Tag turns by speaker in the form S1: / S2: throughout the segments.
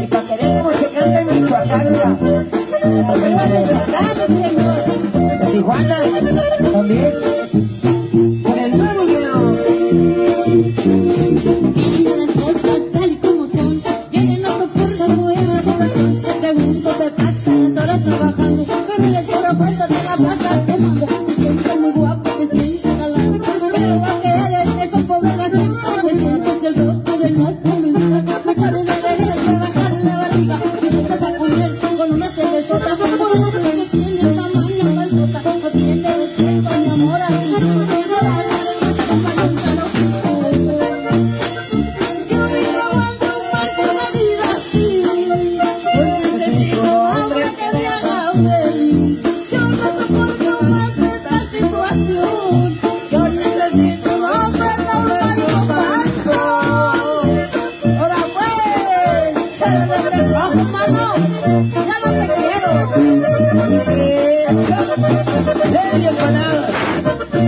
S1: Y para se canta Michoacán. De Tijuana, también.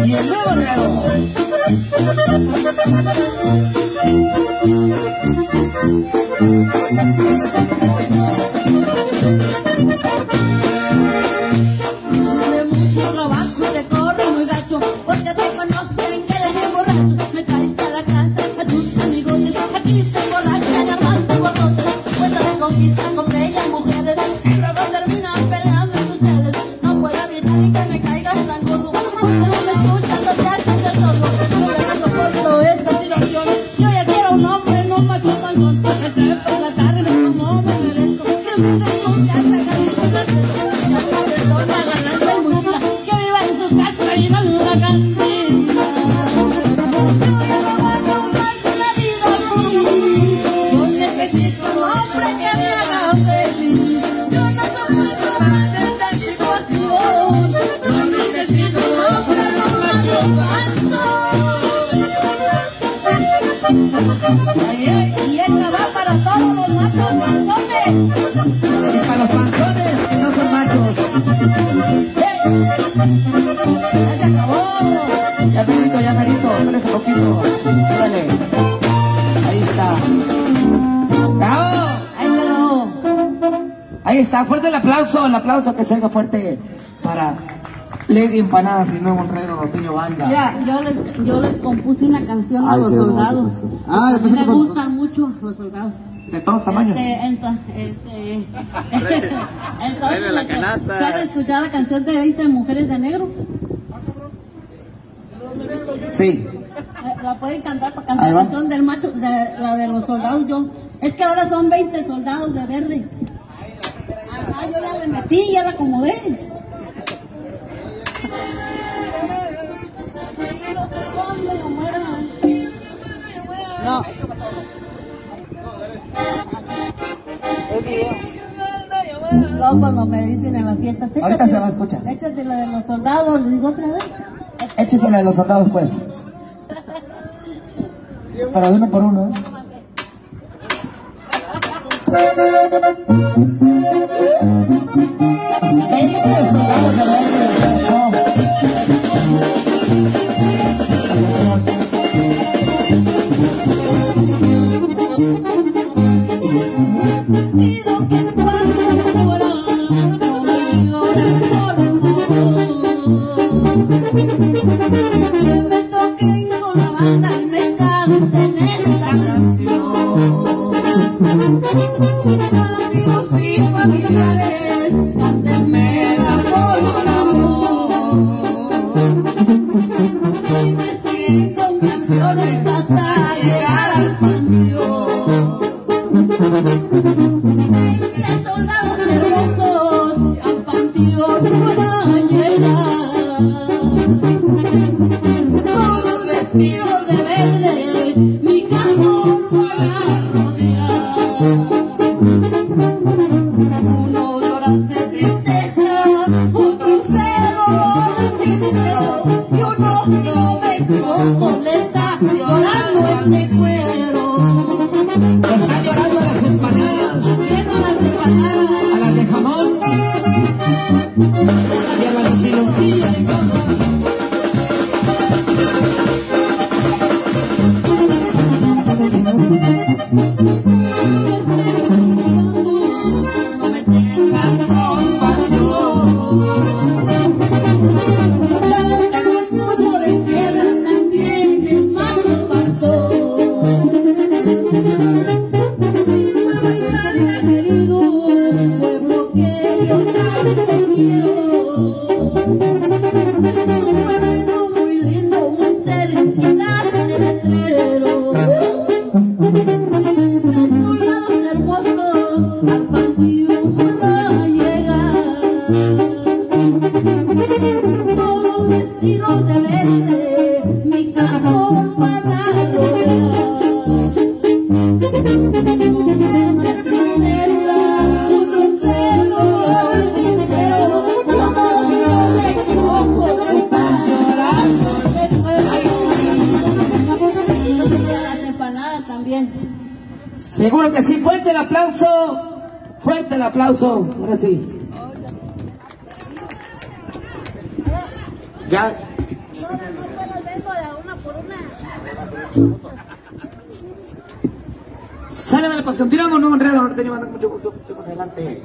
S2: Y el
S1: nuevo nuevo.
S2: De mucho trabajo te corro muy gacho Porque te conocen que eres borracho Me traes a la casa a tus amigos Aquí te emborrachan y armas de borrotes Pues te conquistan y para los panzones.
S1: Que no son machos.
S2: Ya
S1: poquito. Ahí está. ¡Bravo!
S2: Ahí quedó.
S1: Ahí está, fuerte el aplauso, el aplauso que se haga fuerte para Lady Empanadas y Nuevo Enredo Rotillo Banda.
S2: Mira, yo les, yo les compuse una canción a los soldados.
S1: Ah,
S2: a
S1: ¿le
S2: mí me gustan mucho los soldados.
S1: De todos tamaños.
S2: Este, este, entonces, este, ¿saben escuchar la canción de 20 mujeres de negro?
S1: Sí.
S2: Eh, La pueden cantar para cantar la canción del macho, de, la de los soldados. Yo, es que ahora son 20 soldados de verde. Ajá, yo ya le metí, ya la acomodé. No. Luego cuando me dicen en las fiestas,
S1: Ahorita se va a escuchar.
S2: Échate la de los soldados, lo digo otra vez.
S1: Échesela de los soldados, pues. Para de uno por uno, ¿eh?
S2: Si no me equivoco le está llorando este cuero. Mm-hmm.
S1: Seguro que sí, fuerte el aplauso, fuerte el aplauso, ahora sí. Ya. Sale, vale, pues continuamos, no enredo, no tenemos mucho gusto, seguimos adelante.